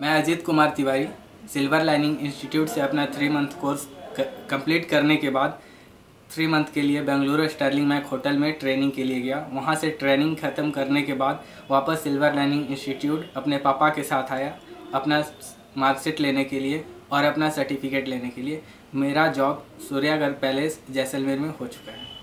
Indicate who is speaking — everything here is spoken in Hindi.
Speaker 1: मैं Ajit Kumar Tiwari silver lining institute से अपना थ्री मंथ कोर्स कंप्लीट करने के बाद थ्री मंथ के लिए बेंगलुरु स्टर्लिंग मैक होटल में ट्रेनिंग के लिए गया। वहाँ से ट्रेनिंग ख़त्म करने के बाद वापस सिल्वर लाइनिंग इंस्टीट्यूट अपने पापा के साथ आया, अपना मार्कशीट लेने के लिए और अपना सर्टिफिकेट लेने के लिए। मेरा जॉब सूर्यागढ़ पैलेस जैसलमेर में हो चुका है।